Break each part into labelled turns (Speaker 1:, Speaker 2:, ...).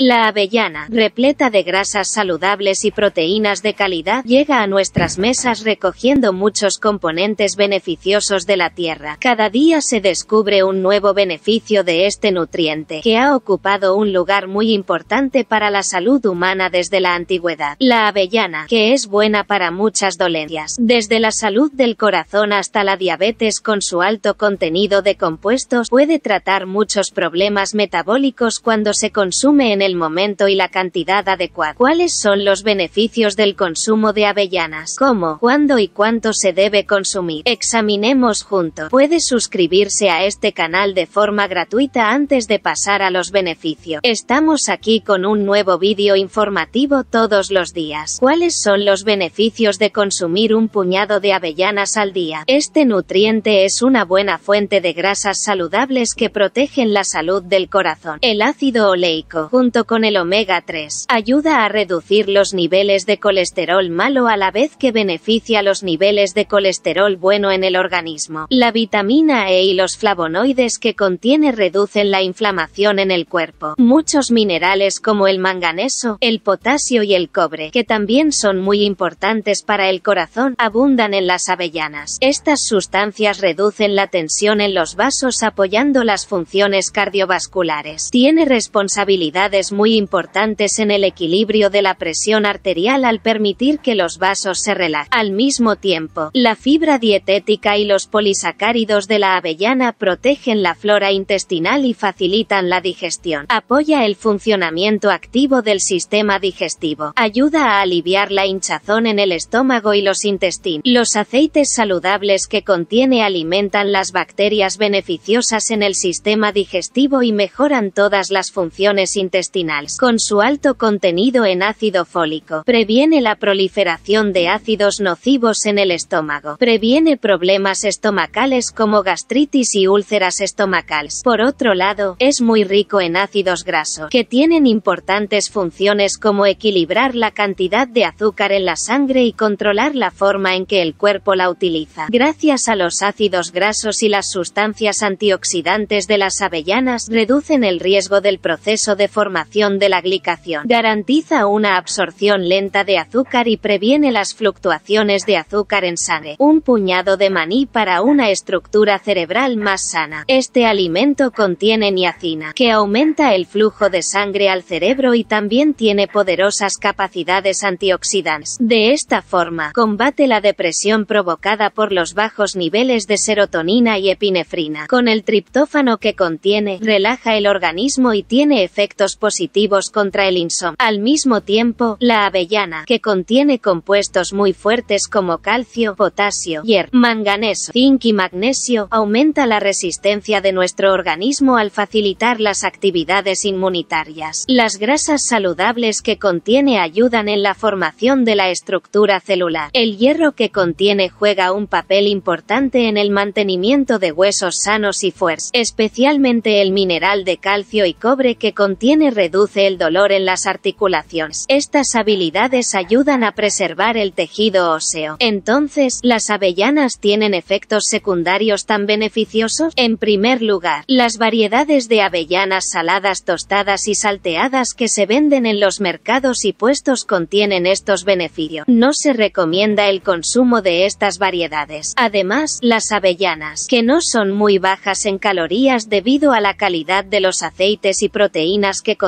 Speaker 1: La avellana, repleta de grasas saludables y proteínas de calidad, llega a nuestras mesas recogiendo muchos componentes beneficiosos de la tierra. Cada día se descubre un nuevo beneficio de este nutriente, que ha ocupado un lugar muy importante para la salud humana desde la antigüedad. La avellana, que es buena para muchas dolencias, desde la salud del corazón hasta la diabetes con su alto contenido de compuestos, puede tratar muchos problemas metabólicos cuando se consume en el momento y la cantidad adecuada. ¿Cuáles son los beneficios del consumo de avellanas? ¿Cómo, cuándo y cuánto se debe consumir? Examinemos juntos. Puede suscribirse a este canal de forma gratuita antes de pasar a los beneficios. Estamos aquí con un nuevo vídeo informativo todos los días. ¿Cuáles son los beneficios de consumir un puñado de avellanas al día? Este nutriente es una buena fuente de grasas saludables que protegen la salud del corazón. El ácido oleico, junto con el omega 3, ayuda a reducir los niveles de colesterol malo a la vez que beneficia los niveles de colesterol bueno en el organismo. La vitamina E y los flavonoides que contiene reducen la inflamación en el cuerpo. Muchos minerales como el manganeso, el potasio y el cobre, que también son muy importantes para el corazón, abundan en las avellanas. Estas sustancias reducen la tensión en los vasos apoyando las funciones cardiovasculares. Tiene responsabilidades muy importantes en el equilibrio de la presión arterial al permitir que los vasos se relajen. Al mismo tiempo, la fibra dietética y los polisacáridos de la avellana protegen la flora intestinal y facilitan la digestión. Apoya el funcionamiento activo del sistema digestivo. Ayuda a aliviar la hinchazón en el estómago y los intestinos. Los aceites saludables que contiene alimentan las bacterias beneficiosas en el sistema digestivo y mejoran todas las funciones intestinales. Con su alto contenido en ácido fólico, previene la proliferación de ácidos nocivos en el estómago. Previene problemas estomacales como gastritis y úlceras estomacales. Por otro lado, es muy rico en ácidos grasos, que tienen importantes funciones como equilibrar la cantidad de azúcar en la sangre y controlar la forma en que el cuerpo la utiliza. Gracias a los ácidos grasos y las sustancias antioxidantes de las avellanas, reducen el riesgo del proceso de formación de la glicación. Garantiza una absorción lenta de azúcar y previene las fluctuaciones de azúcar en sangre. Un puñado de maní para una estructura cerebral más sana. Este alimento contiene niacina, que aumenta el flujo de sangre al cerebro y también tiene poderosas capacidades antioxidantes. De esta forma, combate la depresión provocada por los bajos niveles de serotonina y epinefrina. Con el triptófano que contiene, relaja el organismo y tiene efectos positivos contra el insomnio. Al mismo tiempo, la avellana, que contiene compuestos muy fuertes como calcio, potasio, hierro, manganeso, zinc y magnesio, aumenta la resistencia de nuestro organismo al facilitar las actividades inmunitarias. Las grasas saludables que contiene ayudan en la formación de la estructura celular. El hierro que contiene juega un papel importante en el mantenimiento de huesos sanos y fuertes, especialmente el mineral de calcio y cobre que contiene reduce el dolor en las articulaciones. Estas habilidades ayudan a preservar el tejido óseo. Entonces, ¿las avellanas tienen efectos secundarios tan beneficiosos? En primer lugar, las variedades de avellanas saladas tostadas y salteadas que se venden en los mercados y puestos contienen estos beneficios. No se recomienda el consumo de estas variedades. Además, las avellanas, que no son muy bajas en calorías debido a la calidad de los aceites y proteínas que contienen,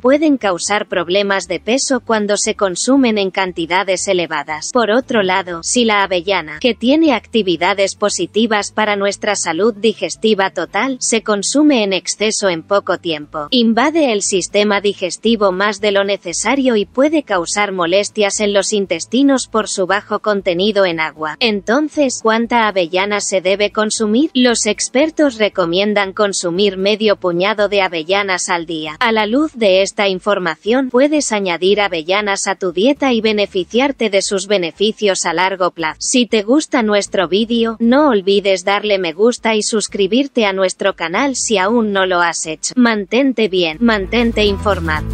Speaker 1: pueden causar problemas de peso cuando se consumen en cantidades elevadas. Por otro lado, si la avellana, que tiene actividades positivas para nuestra salud digestiva total, se consume en exceso en poco tiempo, invade el sistema digestivo más de lo necesario y puede causar molestias en los intestinos por su bajo contenido en agua. Entonces, ¿cuánta avellana se debe consumir? Los expertos recomiendan consumir medio puñado de avellanas al día. A la de esta información, puedes añadir avellanas a tu dieta y beneficiarte de sus beneficios a largo plazo. Si te gusta nuestro vídeo, no olvides darle me gusta y suscribirte a nuestro canal si aún no lo has hecho. Mantente bien, mantente informado.